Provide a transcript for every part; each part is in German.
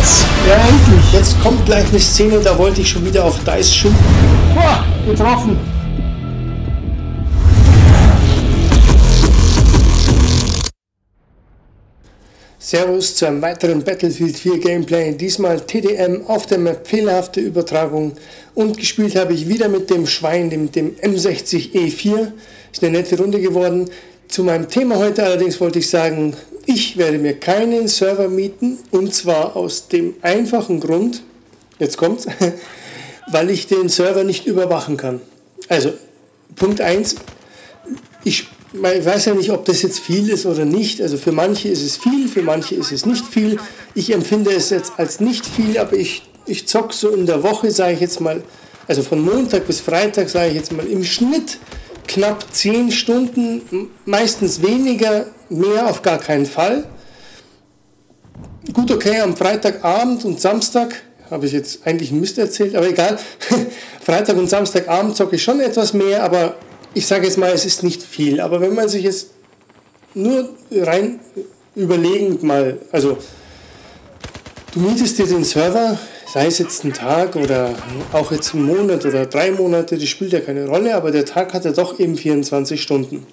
jetzt! Ja, endlich! Jetzt kommt gleich eine Szene, da wollte ich schon wieder auf Dice schimpfen. Boah, getroffen! Servus zu einem weiteren Battlefield 4 Gameplay. Diesmal TDM auf der Map fehlerhafte Übertragung und gespielt habe ich wieder mit dem Schwein, dem, dem M60E4. Ist eine nette Runde geworden. Zu meinem Thema heute allerdings wollte ich sagen, ich werde mir keinen Server mieten und zwar aus dem einfachen Grund, jetzt kommt's, weil ich den Server nicht überwachen kann. Also Punkt 1, ich ich weiß ja nicht, ob das jetzt viel ist oder nicht. Also für manche ist es viel, für manche ist es nicht viel. Ich empfinde es jetzt als nicht viel, aber ich, ich zock so in der Woche, sage ich jetzt mal, also von Montag bis Freitag, sage ich jetzt mal, im Schnitt knapp 10 Stunden, meistens weniger, mehr auf gar keinen Fall. Gut, okay, am Freitagabend und Samstag habe ich jetzt eigentlich Mist erzählt, aber egal. Freitag und Samstagabend zocke ich schon etwas mehr, aber ich sage jetzt mal, es ist nicht viel, aber wenn man sich jetzt nur rein überlegend mal, also du mietest dir den Server, sei es jetzt ein Tag oder auch jetzt ein Monat oder drei Monate, das spielt ja keine Rolle, aber der Tag hat ja doch eben 24 Stunden.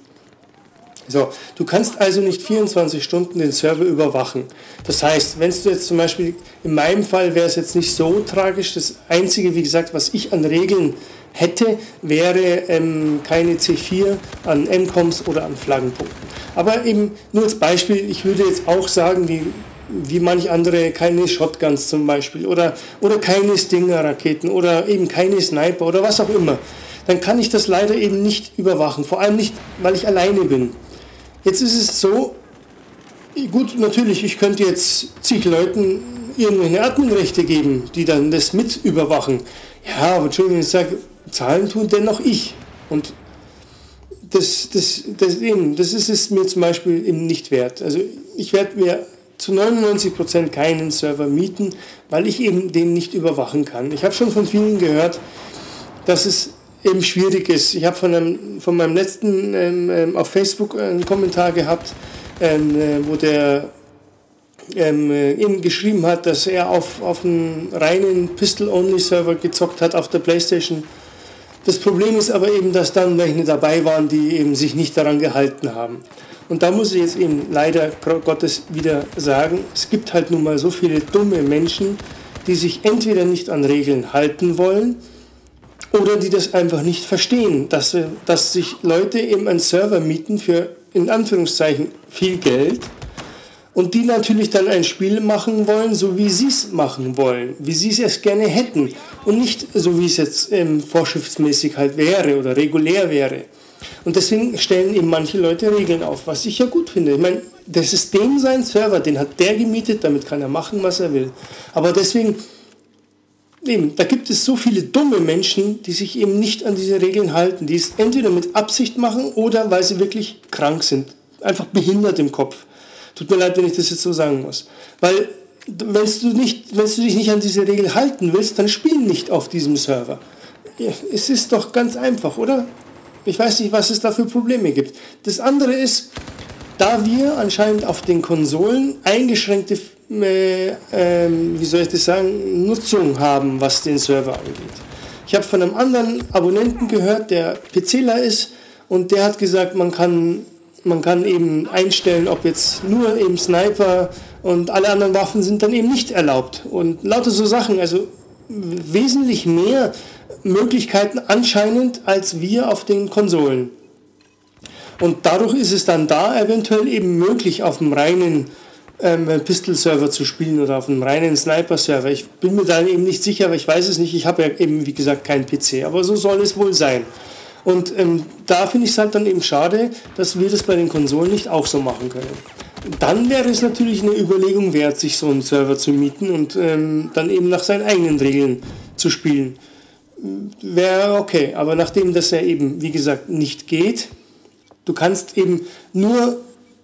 So, du kannst also nicht 24 Stunden den Server überwachen. Das heißt, wenn du jetzt zum Beispiel, in meinem Fall wäre es jetzt nicht so tragisch, das Einzige, wie gesagt, was ich an Regeln hätte, wäre ähm, keine C4 an MCOMs oder an Flaggenpunkten. Aber eben nur als Beispiel, ich würde jetzt auch sagen, wie, wie manch andere, keine Shotguns zum Beispiel oder, oder keine Stinger-Raketen oder eben keine Sniper oder was auch immer. Dann kann ich das leider eben nicht überwachen, vor allem nicht, weil ich alleine bin. Jetzt ist es so, gut, natürlich, ich könnte jetzt zig Leuten irgendwelche Adminrechte geben, die dann das mit überwachen. Ja, aber Entschuldigung, ich sage, zahlen tun dennoch ich. Und das, das, das, eben, das ist es mir zum Beispiel eben nicht wert. Also ich werde mir zu 99% keinen Server mieten, weil ich eben den nicht überwachen kann. Ich habe schon von vielen gehört, dass es eben schwierig ist. Ich habe von, von meinem letzten ähm, ähm, auf Facebook einen Kommentar gehabt, ähm, äh, wo der ähm, äh, ihm geschrieben hat, dass er auf, auf einen reinen Pistol-Only-Server gezockt hat auf der Playstation das Problem ist aber eben, dass dann welche dabei waren, die eben sich nicht daran gehalten haben. Und da muss ich jetzt eben leider Gottes wieder sagen, es gibt halt nun mal so viele dumme Menschen, die sich entweder nicht an Regeln halten wollen oder die das einfach nicht verstehen, dass, dass sich Leute eben einen Server mieten für in Anführungszeichen viel Geld und die natürlich dann ein Spiel machen wollen, so wie sie es machen wollen, wie sie es erst gerne hätten und nicht so wie es jetzt ähm, vorschriftsmäßig halt wäre oder regulär wäre. Und deswegen stellen eben manche Leute Regeln auf, was ich ja gut finde. Ich meine, das ist dem sein Server, den hat der gemietet, damit kann er machen, was er will. Aber deswegen, eben, da gibt es so viele dumme Menschen, die sich eben nicht an diese Regeln halten, die es entweder mit Absicht machen oder weil sie wirklich krank sind, einfach behindert im Kopf. Tut mir leid, wenn ich das jetzt so sagen muss. Weil wenn du, nicht, wenn du dich nicht an diese Regel halten willst, dann spiel nicht auf diesem Server. Es ist doch ganz einfach, oder? Ich weiß nicht, was es da für Probleme gibt. Das andere ist, da wir anscheinend auf den Konsolen eingeschränkte, äh, äh, wie soll ich das sagen, Nutzung haben, was den Server angeht. Ich habe von einem anderen Abonnenten gehört, der PCler ist, und der hat gesagt, man kann man kann eben einstellen, ob jetzt nur eben Sniper und alle anderen Waffen sind dann eben nicht erlaubt. Und lauter so Sachen, also wesentlich mehr Möglichkeiten anscheinend als wir auf den Konsolen. Und dadurch ist es dann da eventuell eben möglich, auf einem reinen ähm, Pistol-Server zu spielen oder auf einem reinen Sniper-Server. Ich bin mir da eben nicht sicher, aber ich weiß es nicht. Ich habe ja eben, wie gesagt, keinen PC. Aber so soll es wohl sein. Und ähm, da finde ich es halt dann eben schade, dass wir das bei den Konsolen nicht auch so machen können. Dann wäre es natürlich eine Überlegung wert, sich so einen Server zu mieten und ähm, dann eben nach seinen eigenen Regeln zu spielen. Wäre okay, aber nachdem das ja eben, wie gesagt, nicht geht, du kannst eben nur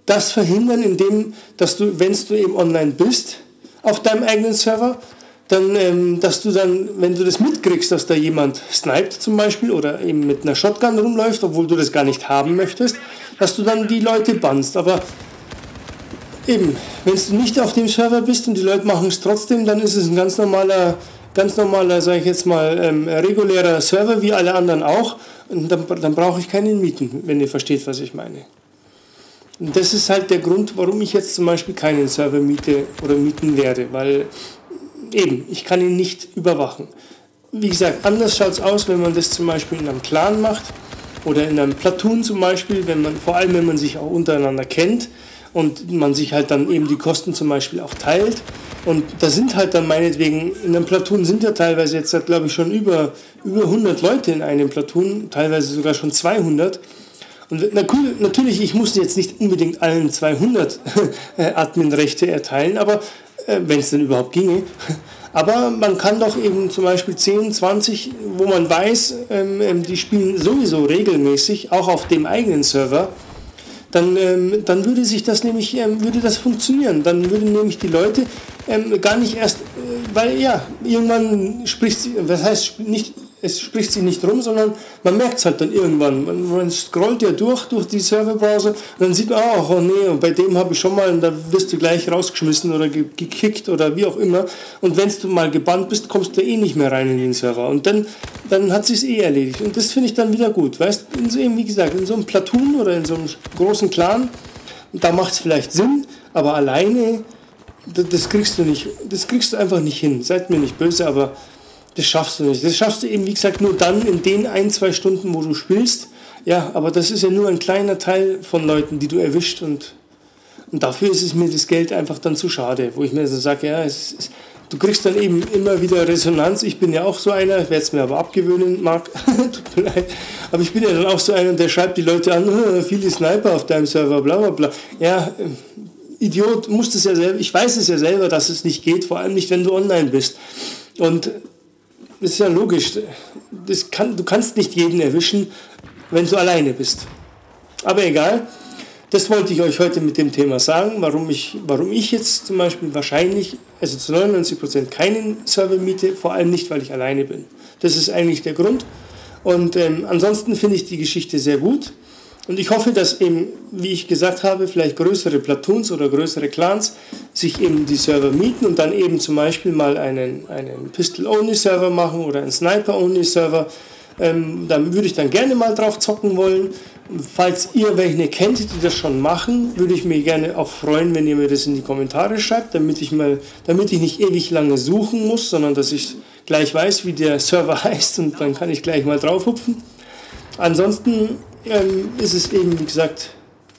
das verhindern, indem, dass du, wenn du eben online bist, auf deinem eigenen Server, dann, ähm, dass du dann, wenn du das mitkriegst, dass da jemand sniped zum Beispiel oder eben mit einer Shotgun rumläuft, obwohl du das gar nicht haben möchtest, dass du dann die Leute bannst. Aber Eben, wenn du nicht auf dem Server bist und die Leute machen es trotzdem, dann ist es ein ganz normaler, ganz normaler, sage ich jetzt mal, ähm, regulärer Server wie alle anderen auch. Und dann, dann brauche ich keinen mieten, wenn ihr versteht, was ich meine. Und das ist halt der Grund, warum ich jetzt zum Beispiel keinen Server miete oder mieten werde, weil eben, ich kann ihn nicht überwachen. Wie gesagt, anders schaut es aus, wenn man das zum Beispiel in einem Clan macht oder in einem Platoon zum Beispiel, wenn man, vor allem wenn man sich auch untereinander kennt und man sich halt dann eben die Kosten zum Beispiel auch teilt. Und da sind halt dann meinetwegen, in einem Platoon sind ja teilweise jetzt, glaube ich, schon über, über 100 Leute in einem Platoon, teilweise sogar schon 200. Und na cool, natürlich, ich muss jetzt nicht unbedingt allen 200 Admin-Rechte erteilen, aber äh, wenn es denn überhaupt ginge. Aber man kann doch eben zum Beispiel 10, 20, wo man weiß, ähm, ähm, die spielen sowieso regelmäßig, auch auf dem eigenen Server, dann, ähm, dann würde sich das nämlich, ähm, würde das funktionieren. Dann würden nämlich die Leute ähm, gar nicht erst, äh, weil ja, irgendwann spricht sie, was heißt nicht, es spricht sich nicht rum, sondern man merkt es halt dann irgendwann. Man, man, scrollt ja durch, durch die Serverbrowser und dann sieht man, oh, oh nee, und bei dem habe ich schon mal, und da wirst du gleich rausgeschmissen oder gekickt oder wie auch immer. Und wenn du mal gebannt bist, kommst du eh nicht mehr rein in den Server. Und dann, dann hat sich eh erledigt. Und das finde ich dann wieder gut. Weißt du, so, wie gesagt, in so einem Platoon oder in so einem großen Clan, da macht es vielleicht Sinn, aber alleine, das kriegst du nicht, das kriegst du einfach nicht hin. Seid mir nicht böse, aber das schaffst du nicht. Das schaffst du eben, wie gesagt, nur dann in den ein, zwei Stunden, wo du spielst. Ja, aber das ist ja nur ein kleiner Teil von Leuten, die du erwischt und, und dafür ist es mir das Geld einfach dann zu schade, wo ich mir so sage, ja, es ist, du kriegst dann eben immer wieder Resonanz. Ich bin ja auch so einer, werde es mir aber abgewöhnen, Marc, tut mir leid, aber ich bin ja dann auch so einer, der schreibt die Leute an, viele Sniper auf deinem Server, bla bla bla. Ja, äh, Idiot, musst es ja selber, ich weiß es ja selber, dass es nicht geht, vor allem nicht, wenn du online bist. Und das ist ja logisch. Das kann, du kannst nicht jeden erwischen, wenn du alleine bist. Aber egal, das wollte ich euch heute mit dem Thema sagen, warum ich, warum ich jetzt zum Beispiel wahrscheinlich, also zu 99% keinen Server miete, vor allem nicht, weil ich alleine bin. Das ist eigentlich der Grund. Und ähm, ansonsten finde ich die Geschichte sehr gut. Und ich hoffe, dass eben, wie ich gesagt habe, vielleicht größere Platoons oder größere Clans sich eben die Server mieten und dann eben zum Beispiel mal einen, einen Pistol-Only-Server machen oder einen Sniper-Only-Server. Ähm, dann würde ich dann gerne mal drauf zocken wollen. Falls ihr welche kennt, die das schon machen, würde ich mich gerne auch freuen, wenn ihr mir das in die Kommentare schreibt, damit ich, mal, damit ich nicht ewig lange suchen muss, sondern dass ich gleich weiß, wie der Server heißt und dann kann ich gleich mal drauf hupfen. Ansonsten ähm, ist es eben, wie gesagt,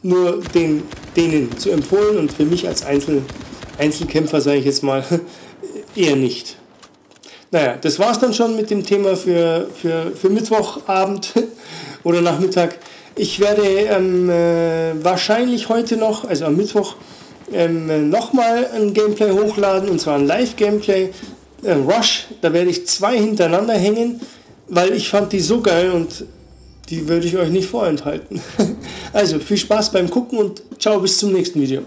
nur den, denen zu empfohlen und für mich als Einzel, Einzelkämpfer, sage ich jetzt mal, eher nicht. Naja, das war es dann schon mit dem Thema für, für, für Mittwochabend oder Nachmittag. Ich werde ähm, äh, wahrscheinlich heute noch, also am Mittwoch, ähm, nochmal ein Gameplay hochladen und zwar ein Live-Gameplay. Äh, Rush, da werde ich zwei hintereinander hängen, weil ich fand die so geil und die würde ich euch nicht vorenthalten. Also viel Spaß beim Gucken und ciao bis zum nächsten Video.